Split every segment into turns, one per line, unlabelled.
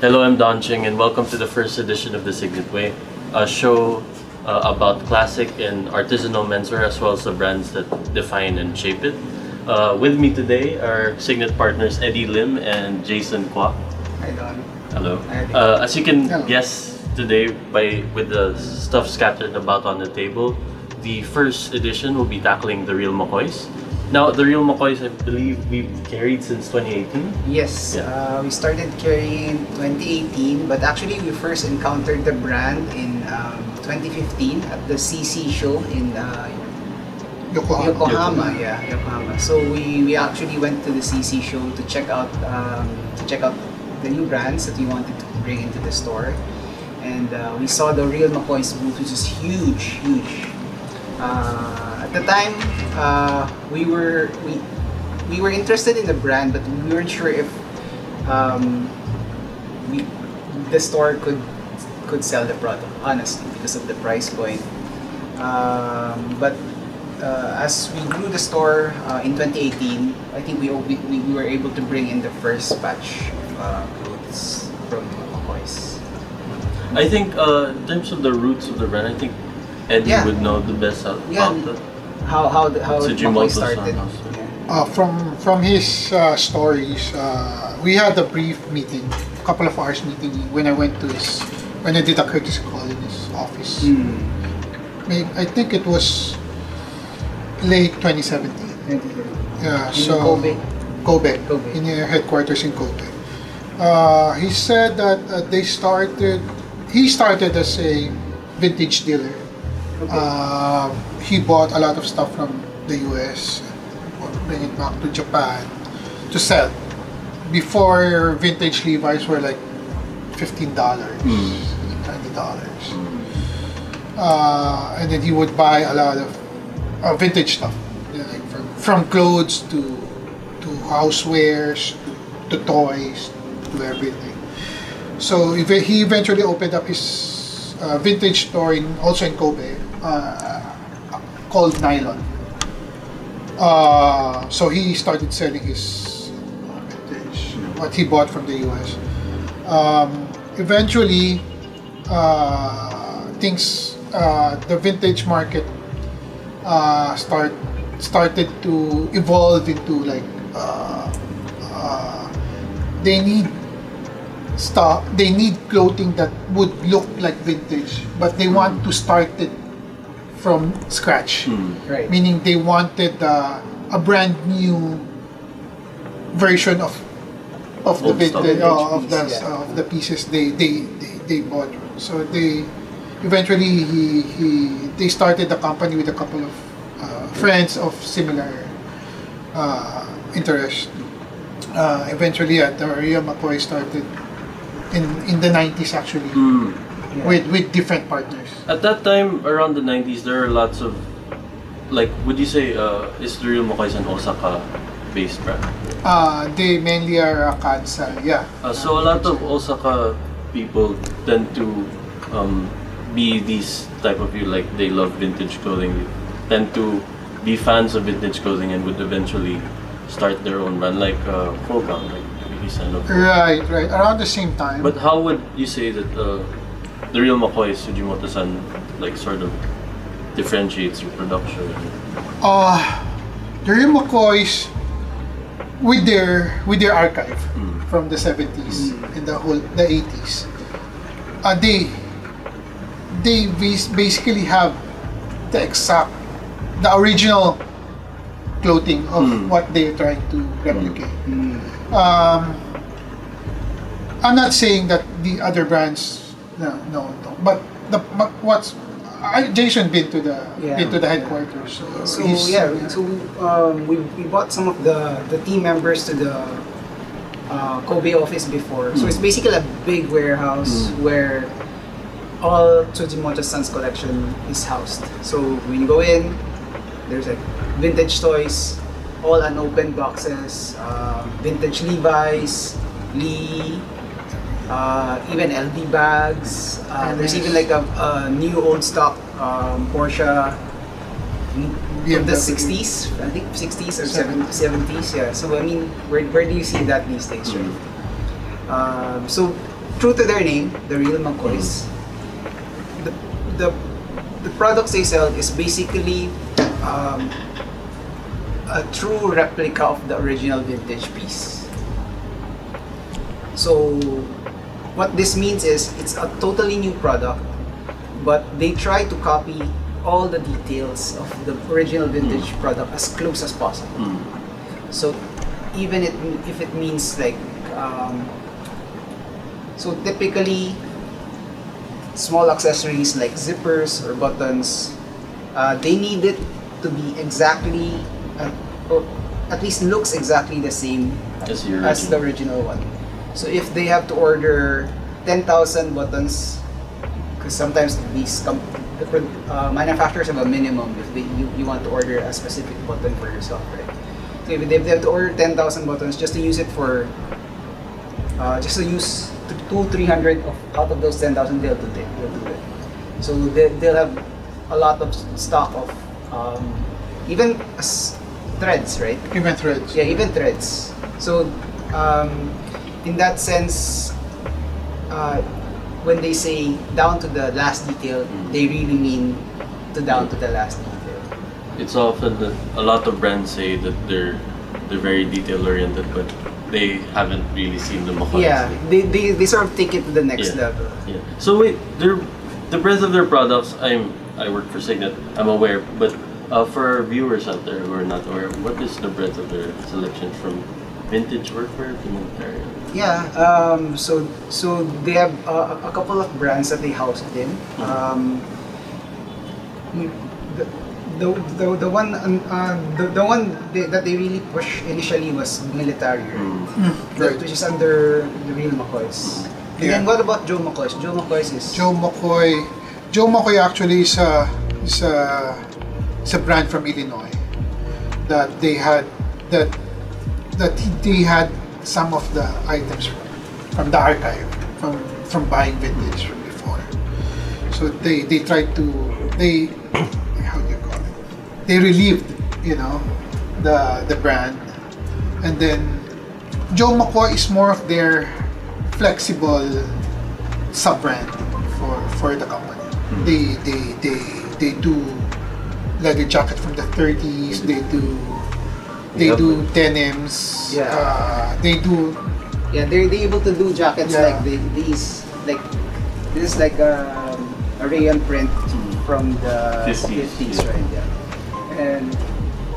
Hello, I'm Don Ching, and welcome to the first edition of The Signet Way, a show uh, about classic and artisanal menswear as well as the brands that define and shape it. Uh, with me today are Signet partners Edie Lim and Jason Kwok.
Hi, Don.
Hello.
Hi,
Uh, as you can
Hello.
guess today, by with the stuff scattered about on the table, the first edition will be tackling the real McCoys. Now, the real McCoys, I believe we've carried since 2018.
Yes,
Yeah.
uh, we started carrying 2018, but actually we first encountered the brand in um, 2015 at the CC show in uh,
Yokohama.
Yokohama. Yeah, Yokohama. So we, we actually went to the CC show to check out um, to check out the new brands that we wanted to bring into the store, and uh, we saw the real McCoy's booth, which is huge, huge. Uh, at the time, uh, we were we we were interested in the brand, but we weren't sure if um, we the store could could sell the product honestly because of the price point. Um, but uh, as we grew the store uh, in 2018, I think we, we we were able to bring in the first batch of uh, clothes from McCoy's.
I think uh, in terms of the roots of the brand, I think Edie
Yeah.
would know the best about
Yeah.
That.
How how the, how
Tsujimoto
McCoy started.
San also.
Yeah.
Uh, from from his uh, stories, uh, we had a brief meeting, a couple of hours meeting when I went to his, when I did a courtesy call in his office.
Mm.
May- I think it was late 2017. Yeah,
In
so
Kobe.
Kobe,
Kobe.
in their headquarters in Kobe. Uh, he said that uh, they started. He started as a vintage dealer. Uh, he bought a lot of stuff from the US, bring it back to Japan to sell. Before vintage Levi's were like fifteen dollars,
Mm.
twenty dollars, uh, and then he would buy a lot of uh, vintage stuff, you know, like from, from clothes to to housewares to, to toys to everything. So he eventually opened up his uh, vintage store in also in Kobe uh, called Nylon. Uh, so he started selling his what he bought from the US. Um, eventually, uh, things uh, the vintage market uh, start started to evolve into like uh, they need stuff they need clothing that would look like vintage but they want to start it from scratch
Mm.
Right.
meaning they wanted uh, a brand new version of of the
Old stuff.
vintage uh, of the
Vintage piece, yeah.
of the pieces they they they, they bought so they eventually he, he they started the company with a couple of uh, friends of similar uh, interest uh, eventually at the Real McCoy started in in the 90s actually
Mm.
Yeah.
with with different partners
At that time, around the 90s, there are lots of, like, would you say, uh, is the real McCoy's an Osaka-based brand?
uh, they mainly are uh, Kansai yeah
Uh, so a lot of Osaka people tend to um, be these type of people, like they love vintage clothing, tend to be fans of vintage clothing and would eventually start their own brand, like uh, Fogang, like Vicky Sando.
Right, right. Around the same time.
But how would you say that uh, the real McCoy Tsujimoto-san like sort of differentiates your production?
uh, the real McCoys with their with their archive
Mm.
from the 70s and the whole the 80s. Uh, they they basically have the exact the original clothing of
Mm.
what they're trying to replicate.
Mm.
Um, I'm not saying that the other brands, no, no, no. But the but what's I, Jason been to the
Yeah.
been to the headquarters. So,
So
he's-
yeah, so um, we, we bought some of the, the team members to the uh, Kobe office before. So it's basically a big warehouse where all Tsujimoto San's collection is housed. So when you go in, there's like vintage toys, all unopened boxes, uh, vintage Levi's, Lee, uh, even LD bags. Uh, there's even like a, a new old stock um, Porsche from the 60s, I think 60s or 70s, 70s. Yeah. So I mean, where, where do you see that these days, right? Um, so true to their name, the real McCoys, the, the, the products they sell is basically um, a true replica of the original vintage piece. So, what this means is it's a totally new product, but they try to copy all the details of the original vintage product as close as possible.
Mm.
So even it, if it means like um, so typically small accessories like zippers or buttons uh, they need it to be exactly uh, or at least looks exactly the same
As the
as the
original
one. So if they have to order 10,000 buttons because sometimes these com- uh, manufacturers have a minimum if they, you, you want to order a specific button for yourself, right? So if they, they have to order 10,000 buttons just to use it for, uh, just to use t- two, 300 of, out of those 10,000, they'll do it. They'll do it. So they, they'll have a lot of stock of um, even s- threads, right?
Even threads.
Yeah, even threads. So, um, in that sense, uh, when they say down to the last detail,
Mm.
they really mean to down to the last detail.
It's often that a lot of brands say that they're they're very detail oriented, but they haven't really seen the McCoys.
Yeah, they, they, they sort of take it to the next
Yeah.
level.
Yeah. So wait, their the breadth of their products. I'm I work for Signet. I'm aware, but uh, for our viewers out there who are not aware, what is the breadth of their selection from vintage workwear to military?
Yeah, um, so so they have uh, a couple of brands that they house it in. Um, the, the, the, the one uh, the, the one they, that they really push initially was military, right?
Mm.
That-
Right.
which is under the real McCoys. And
Yeah.
then what about Joe McCoys? Joe McCoys is
Joe McCoy. Joe McCoy actually is a is a is a brand from Illinois that they had that that they had some of the items from the archive from from buying vintage from before. So they they tried to they how do you call it? They relieved you know the the brand and then Joe McCoy is more of their flexible sub brand for for the company. Hmm. They they they they do leather jacket from the 30s. They do they
Yep.
do denims.
Yeah.
Uh, they do
yeah they're, they able to do jackets
Yeah.
like the, these like this is like um, a rayon print from the
50s,
50s,
yeah.
right? Yeah. And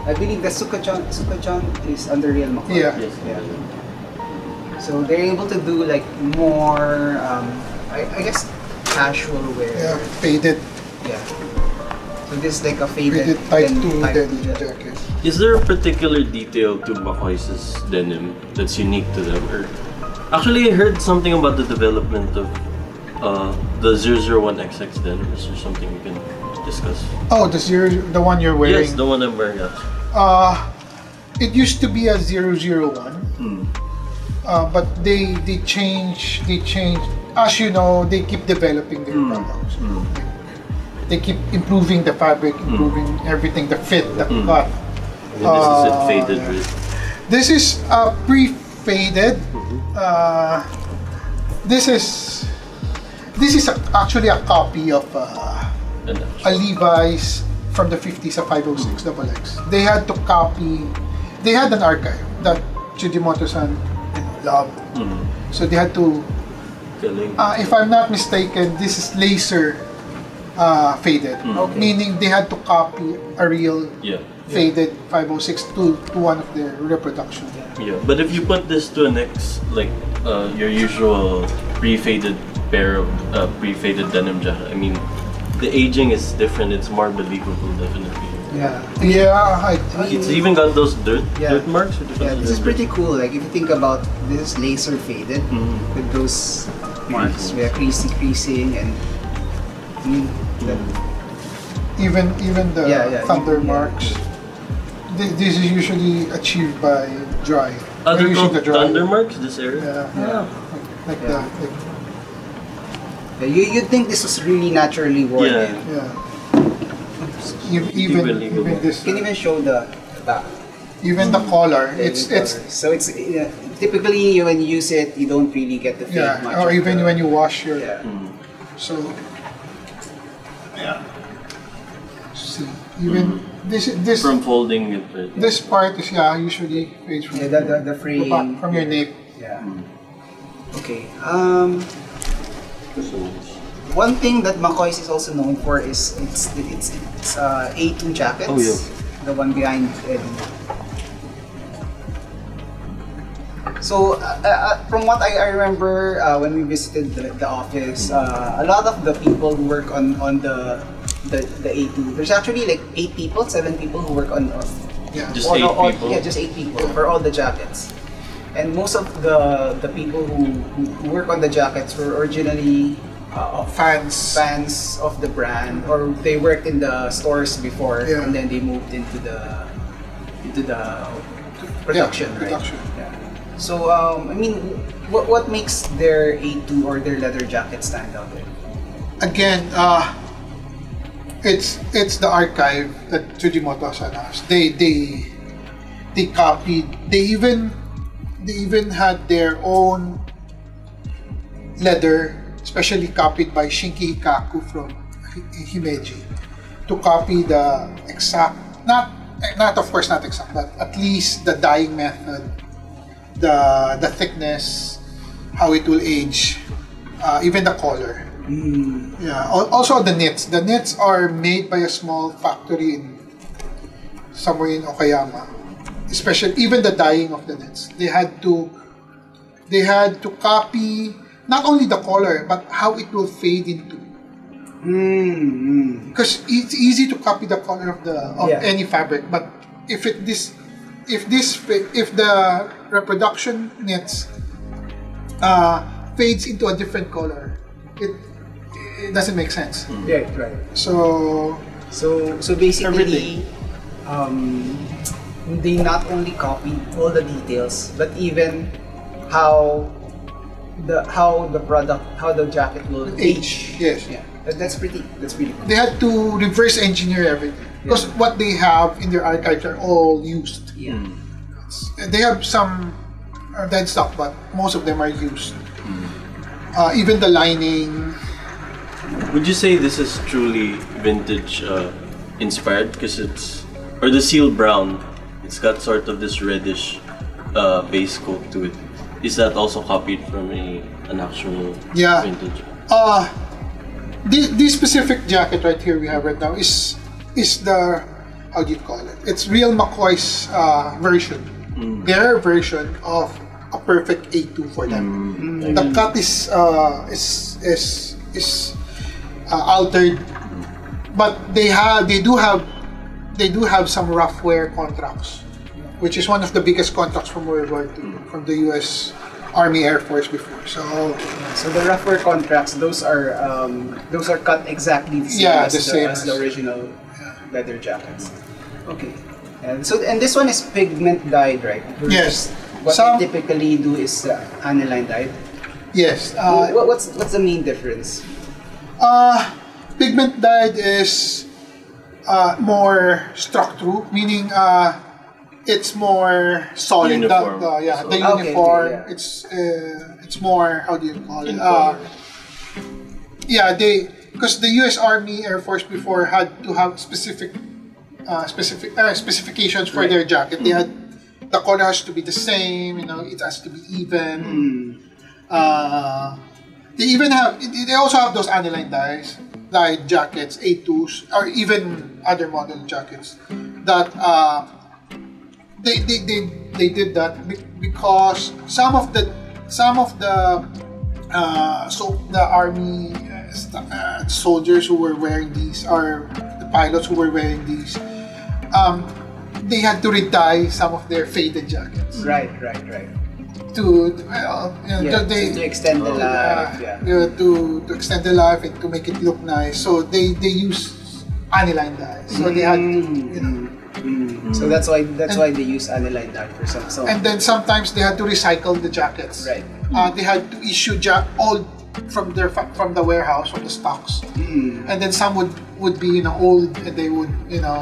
I believe the Sukajan Sukajan is under real McCoy.
Yeah.
Yes.
Yeah. So they're able to do like more, um, I, I guess, casual wear.
yeah, faded
Yeah. So this is like a faded,
faded type 2
type
denim jacket.
Is there a particular detail to McCoy's denim that's unique to them? Or actually, I heard something about the development of uh, the 001XX denim. Is there something we can discuss?
Oh, this you're the one you're wearing.
Yes, the one I'm wearing. Yeah.
Uh, it used to be a 001.
Mm.
Uh, but they they change they change as you know they keep developing their
Mm.
products
Mm.
They keep improving the fabric improving everything the fit the
Mm.
cut.
This is it
Uh,
faded
this is uh, pre-faded uh, this is this is a, actually a copy of uh, a Levi's from the 50s a 506 double X. They had to copy they had an archive that Tsujimoto-san loved.
Mm.
so they had to Uh, if I'm not mistaken, this is laser uh, faded,
Mm.
Okay.
meaning they had to copy a real
yeah.
faded 506 to, to one of their reproduction.
Yeah, but if you put this to an ex, like uh, your usual pre-faded pair of uh, pre-faded denim jacket, I mean, the aging is different. It's more believable, definitely.
Yeah.
Yeah, I,
It's even got those dirt
Yeah.
dirt marks.
Yeah, this is pretty cool. Like if you think about this is laser faded
Mhm.
with those marks,
Creases.
yeah, creasy creasing and I mean, that,
even even the
Yeah, yeah,
thunder
yeah.
marks. Thi- This is usually achieved by dry.
Are
They're using the dryer.
thunder marks? This area.
Yeah,
Yeah.
like
Yeah.
that. Like,
yeah, you you'd think this was really naturally worn
Yeah.
in.
yeah. Even even this.
You can even show the the back.
Even the collar,
Yeah,
it's
the
it's
color. so it's uh, typically when you use it, you don't really get the fade
yeah,
much.
or even
the-
when you wash your
yeah.
so yeah. See, even this this
From folding it, right?
this part is yeah usually fades from
Yeah, the, the, the
the
fraying.
back- from your neck.
Yeah. Okay. Um, one thing that McCoy's is also known for is it's it's it's uh, A2 jackets.
Oh, yeah.
The one behind Edie. So, uh, uh, from what I, I remember uh, when we visited the, the office, uh, a lot of the people who work on, on the, the the A2, there's actually like eight people, seven people who work on, on
Yeah.
Just
all-
eight
all-
people?
Yeah, just eight people for all the jackets. And most of the the people who, who who work on the jackets were originally uh,
Fans.
fans of the brand, or they worked in the stores before,
Yeah.
and then they moved into the into the production,
Yeah,
right?
production.
Yeah. So um, I mean, what what makes their A2 or their leather jacket stand out? There?
again, uh, it's it's the archive that Tsujimoto has. They they they copied. They even they even had their own leather, especially copied by Shinki Hikaku from Hi- Himeji, to copy the exact not not of course not exact, but at least the dyeing method, the the thickness, how it will age, uh, even the color. Yeah. Also the knits. The knits are made by a small factory in somewhere in Okayama. Especially even the dyeing of the knits. They had to they had to copy not only the color but how it will fade into.
Mm,
Because it's easy to copy the color of the of
Yeah.
any fabric, but if it this if this if the reproduction knits uh, fades into a different color, it it doesn't make sense.
Yeah, right.
So
So so basically, um, they not only copied all the details, but even how the how the product how the jacket will
age, yes.
Yeah, that, that's pretty. That's pretty. Cool.
They had to reverse engineer everything because what they have in their archives are all used.
Yeah.
They have some uh, dead stock, but most of them are used. Uh, even the lining,
Would you say this is truly vintage uh, inspired? Because it's or the seal brown, it's got sort of this reddish uh, base coat to it. Is that also copied from a an actual
Yeah.
vintage?
Uh, this, this specific jacket right here we have right now is is the how do you call it? It's real McCoy's uh, version, their version of a perfect A2 for them. The cut is uh, is is is uh, altered, but they have they do have they do have some rough wear contracts, which is one of the biggest contracts from World War II from the U.S. Army Air Force before. So
So the Rough Wear contracts, those are um, those are cut exactly the same
Yeah,
as
the
the, as
as-
the original leather jackets. Okay. And so and this one is pigment dyed, right?
Yes.
What
Some-
they typically do is uh, aniline dyed.
yes,
Uh,
uh,
what's what's the main difference?
Uh, pigment dyed is uh, more struck through, meaning uh, it's more solid.
Uniform.
The, the- yeah, the
So-
Okay,
uniform.
okay, yeah.
It's uh, it's more how do you call it? Uh, yeah, they because the U.S. Army Air Force before had to have specific uh, specific uh, specifications for
Right.
their jacket. They had the color has to be the same. You know, it has to be even. Uh, they even have. They also have those aniline dyes, dyed jackets, A2s, or even other model jackets that uh, they, they, they, they did that because some of the some of the uh, so the army uh, soldiers who were wearing these or the pilots who were wearing these um, they had to retie some of their faded jackets
Right, right, right.
to well, you know,
Yeah,
to, they,
to, to extend the
Oh,
life.
uh,
Yeah.
you know, to, to extend the life and to make it look nice so they they use aniline dyes so they had to, you know
Mm. So that's why that's
And-
why they use aniline dye for some. So
and then sometimes they had to recycle the jackets.
Right.
Uh, they had to issue ja- old from their from the warehouse from the stocks,
Mm.
and then some would would be you know old and they would you know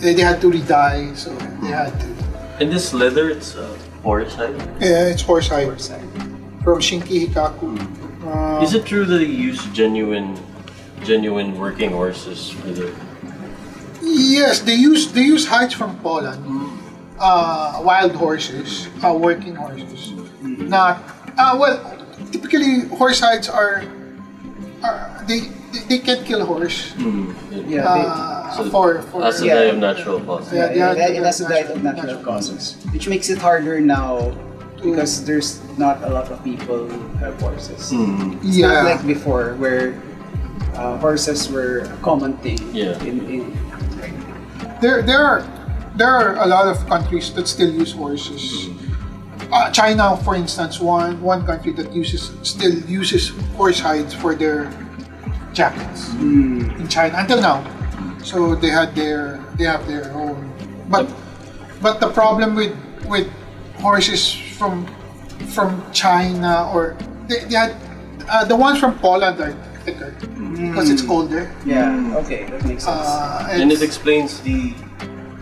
they, they had to re-dye so they had to
And this leather, it's uh, horsehide.
Yeah, it's horsehide
Horse side.
from Shinki Hikaku. Uh,
Is it true that they use genuine, genuine working horses for the?
Yes, they use they use hides from Poland, uh, wild horses, uh, working horses. Not uh, well. Typically, horse hides are, are they, they they can't kill a horse.
Mm,
Yeah,
Uh,
So
for for
That's a
Yeah.
die of natural causes.
Yeah,
Yeah,
yeah,
it, it has to die
natural-
of natural
natural
causes, which makes it harder now because there's not a lot of people who have horses.
Mm.
It's
yeah.
not like before where uh, horses were a common thing.
Yeah.
In, in,
there there are there are a lot of countries that still use horses. Uh, China, for instance, one one country that uses still uses horse hides for their jackets in China until now. So they had their they have their own, but but the problem with with horses from from China or they, they had uh, the ones from Poland are thicker because it's colder.
yeah. Okay, that makes sense.
Uh,
And it explains the,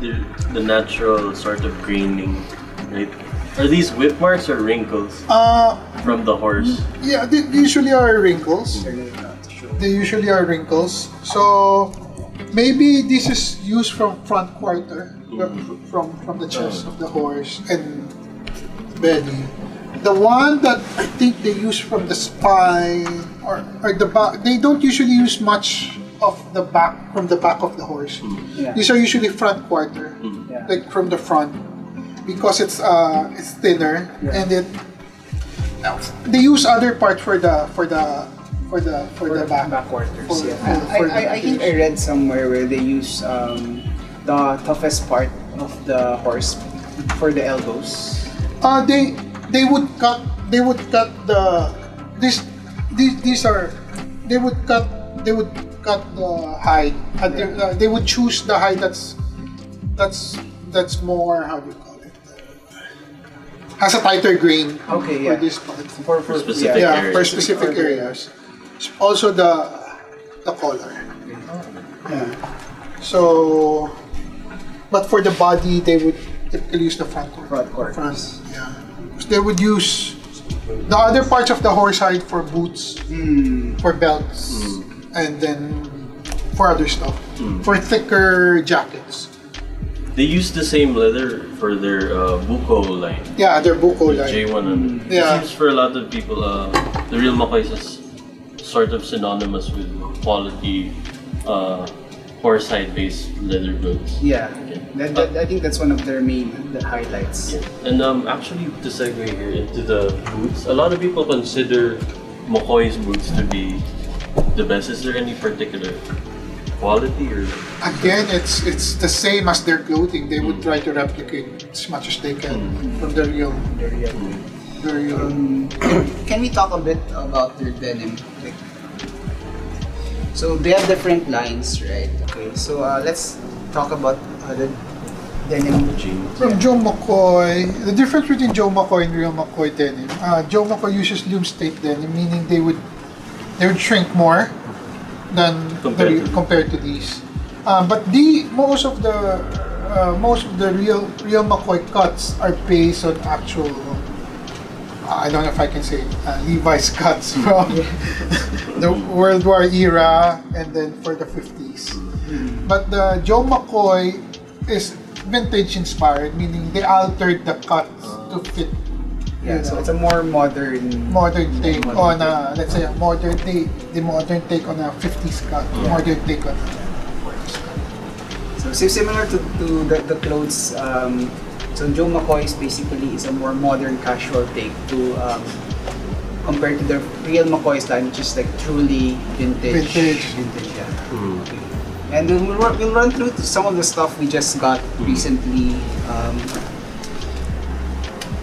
the the natural sort of greening, right? Are these whip marks or wrinkles
uh,
from the horse?
Yeah, they usually are wrinkles.
They're not sure.
They usually are wrinkles. So maybe this is used from front quarter, from from the chest of the horse and belly. The one that I think they use from the spine or, or the back, they don't usually use much of the back from the back of the horse.
Yeah.
These are usually front quarter,
Yeah.
like from the front, because it's uh it's thinner
Yeah.
and it. They use other part for the for the for the for, the back.
back quarters.
For-
yeah.
for-
I,
for
I,
the
I think I read somewhere where they use um, the toughest part of the horse for the elbows.
Uh, they they would cut they would cut the this these these are they would cut they would cut the hide uh, they, uh, they would choose the hide that's that's that's more how do you call it has a tighter grain
Okay,
for
yeah.
this part.
For, for,
specific
yeah
areas.
for specific areas. Also the the collar mm-hmm. yeah. So but for the body they would typically use the front quarter
Front quarters.
front yeah. They would use the other parts of the horse hide for boots
Mm,
for belts mm. and then for other stuff. Mm. For thicker jackets
They use the same leather for their uh, Buco line.
yeah they're Buco
The
line
J100.
Yeah.
It seems for a lot of people, uh, the real McCoy is sort of synonymous with quality uh, horsehide based leather goods.
yeah.
Okay.
That, that, I think that's one of their main the highlights.
Yeah. And um, actually, to segue here into the boots, a lot of people consider McCoy's boots to be the best. Is there any particular quality or?
Again it's it's the same as their clothing they would try to replicate as much as they can from the real
Their real-
the real
Um, can, can we talk a bit about their denim? Like, so they have different lines, right? Okay, so uh, let's talk about uh, the denim
jeans?
From Joe McCoy, the difference between Joe McCoy and real McCoy denim, uh, Joe McCoy uses loom state denim, meaning they would they would shrink more than
Compared
the,
to-
compared to these. Uh, but the most of the uh, most of the real real McCoy cuts are based on actual. I don't know if I can say uh, Levi's cuts from the World War era and then for the 50s. But the Joe McCoy is vintage inspired, meaning they altered the cuts to fit
Yeah, so
know,
it's a more modern.
modern take
modern
on a let's say a modern take the modern take on a 50s cut, modern take on a 40s cut.
So, so similar to, to the, the clothes. Um, so Joe McCoy's basically is a more modern casual take to um, compared to the real McCoy's line, which is like truly vintage.
Vintage.
Vintage, yeah.
Mm.
And then we'll, run- we'll run through some of the stuff we just got recently. Um,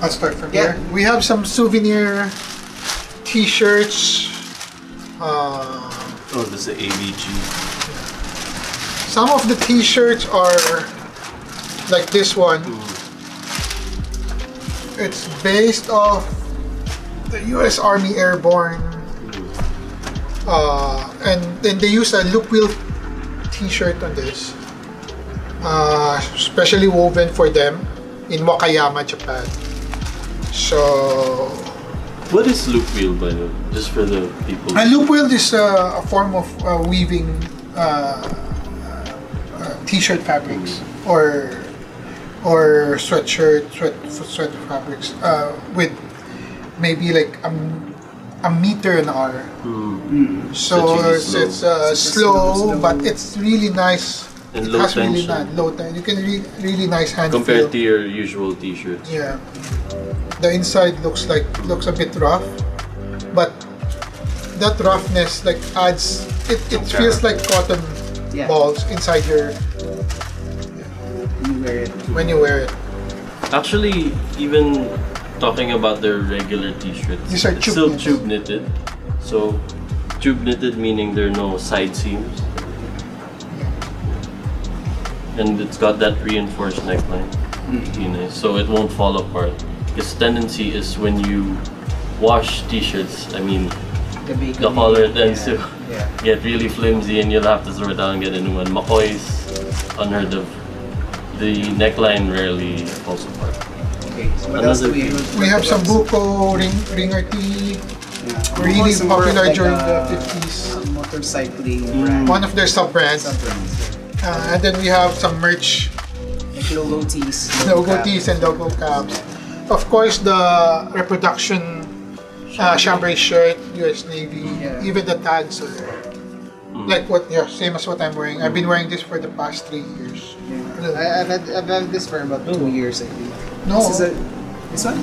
I'll start from
Yeah.
here. We have some souvenir t-shirts. Uh,
Oh, this is the AVG.
Some of the t-shirts are like this one. It's based off the U.S. Army Airborne, uh, and then they use a loop wheel T-shirt on this, uh, specially woven for them. in Wakayama, Japan. So,
What is loop wheel, by the way? Just for the people.
a loop wheel is uh, a form of uh, weaving uh, uh, t-shirt fabrics or or sweatshirt, sweat sweat fabrics uh, with maybe like a, a meter an hour.
Mm.
So it's,
slow.
it's uh,
Such a
slow,
slow- slow-
but it's really nice.
And
it
low
has really
tension.
nice low tension. You can re- really nice hand
Compared
feel.
to your usual t-shirts.
Yeah, the inside looks like looks a bit rough, but that roughness like adds it. It feels like cotton
Yeah.
balls inside your
You wear it.
when you wear it.
Actually, even talking about their regular t-shirts,
These are
it's
tube
still tube knitted. So, tube knitted meaning there are no side seams. And it's got that reinforced neckline. Hmm. Pretty nice. So it won't fall apart. Because tendency is when you wash t-shirts, I mean,
The,
the collar tends
yeah.
to
Yeah.
get really flimsy and you'll have to throw it out and get a new one. McCoy's unheard of. The neckline rarely falls apart.
Okay, so what we
We have some
What
Buco ring, ringer tee,
Yeah.
really
Some
popular
like,
during the 50s.
Motorcycling
Mm.
brand.
One of their sub brands.
Sub-brands.
Uh, and then we have some merch,
Like logo tees.
logo
cap.
tees and logo caps. Of course, the reproduction uh, chambray shirt, US Navy,
Yeah.
even the tags are
Mm.
like what, yeah, same as what I'm wearing. I've been wearing this for the past three years.
Yeah. I, I've, had, I've had this for about two years, I think.
No.
This is a, this one?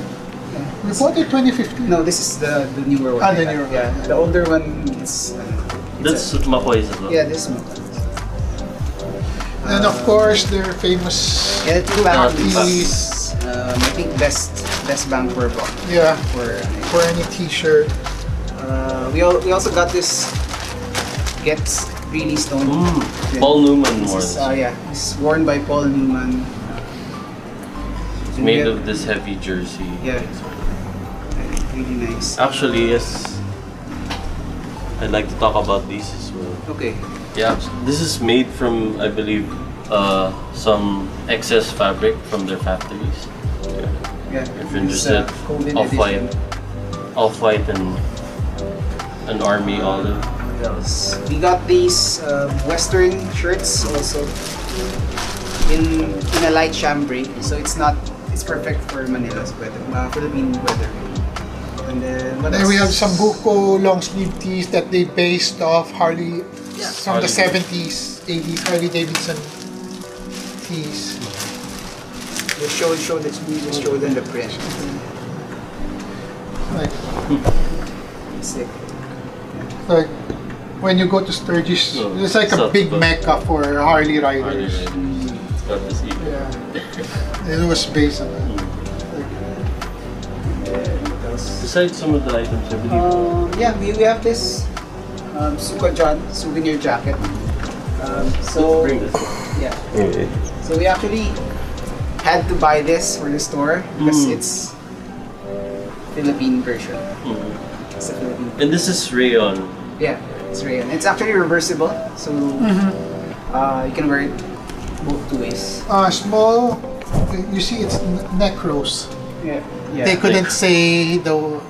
We bought it 2015.
No, this is the, the newer one.
Ah, the newer one,
Yeah,
yeah.
the older one is. Uh,
That's McCoy's as well.
yeah, this one.
And of course, their famous,
Yeah, two bank
Tees.
is, um, I think best best bank for book
yeah,
for.
for any t-shirt.
Uh, we al- we also got this gets really stoned.
Mm.
Yeah.
Paul Newman
This
wore
is, uh, yeah, it's worn by Paul Newman.
It's made
we
of this heavy jersey.
Yeah. Really nice.
Actually, yes. I'd like to talk about these as well.
Okay.
Yeah, this is made from, I believe, uh, some excess fabric from their factories.
Yeah.
If you're
uh,
interested, off-white, off-white and an army olive.
What else? We got these uh, western shirts also in in a light chambray, so it's not it's perfect for Manila's weather, uh, Philippine weather. And then what
Then
else?
we have some Buco long sleeve tees that they based off Harley
Yeah.
from the
Harley.
70s, 80s Harley Davidson tees.
Just show show the we just show them the print.
Like,
Sick.
like when you go to Sturgis,
No,
it's like a big
Dakota.
mecca for Harley
Harley
riders.
Davidson. It's got this even.
Yeah, it was based on that. Like,
And what else?
Besides some of the items, I believe.
Um, yeah, we, we have this um, Sukajan souvenir jacket. Um, so
Bring this.
yeah, so we actually had to buy this for the store because
Mm.
it's Philippine version.
Mhm.
It's a Philippine.
And this is rayon.
Yeah, it's rayon. It's actually reversible, so uh, you can wear it both two ways.
uh, small, you see it's n- Negros.
Yeah, yeah.
They couldn't say the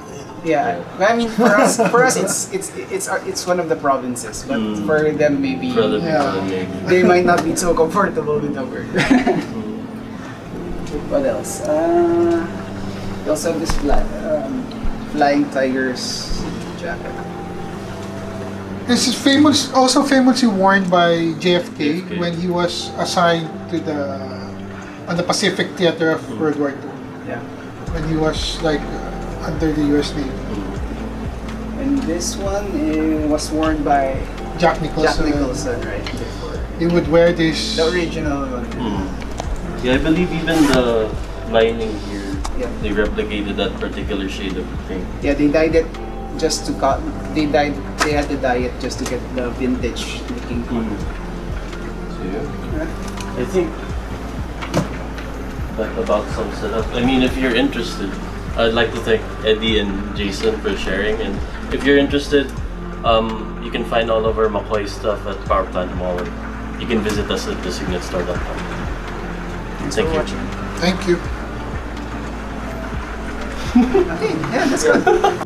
Yeah, but I mean for us, for us it's it's it's it's one of the provinces, but
Mm.
for them maybe
For other people,
Yeah.
maybe.
they might not be so comfortable with the word. what else? Uh, we also have this fly, um, flying tigers jacket.
This is famous, also famously worn by JFK,
JFK.
when he was assigned to the on the Pacific Theater of
Mm.
World War II.
Yeah,
When he was like uh, under the U.S. Navy.
and this one uh, was worn by
Jack Nicholson.
Jack Nicholson, right? Before
He would wear this.
the original one.
Mm. Yeah, I believe even the lining here,
Yeah.
they replicated that particular shade of pink.
Yeah, they dyed it just to cut. They dyed. They had to diet just to get the vintage looking.
Mm. So yeah, I think that about sums it up. I mean, if you're interested, I'd like to thank Edie and Jason for sharing. And if you're interested, um, you can find all of our McCoy stuff at Power Plant Mall. You can visit us at thesignetstore.com.
Thanks
Thank
for
you.
watching.
Thank you.
Okay, yeah, that's good.